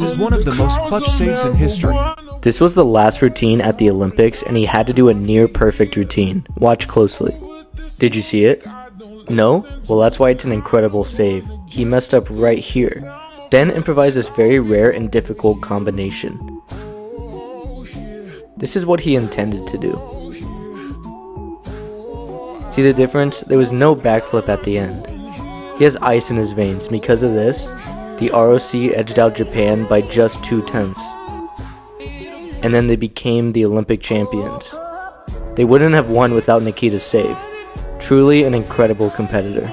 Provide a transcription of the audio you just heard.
is one of the most clutch saves in history. This was the last routine at the Olympics, and he had to do a near perfect routine. Watch closely. Did you see it? No? Well, that's why it's an incredible save. He messed up right here. Then improvised this very rare and difficult combination. This is what he intended to do. See the difference? There was no backflip at the end. He has ice in his veins. Because of this, the ROC edged out Japan by just two tenths. And then they became the Olympic champions. They wouldn't have won without Nikita's save. Truly an incredible competitor.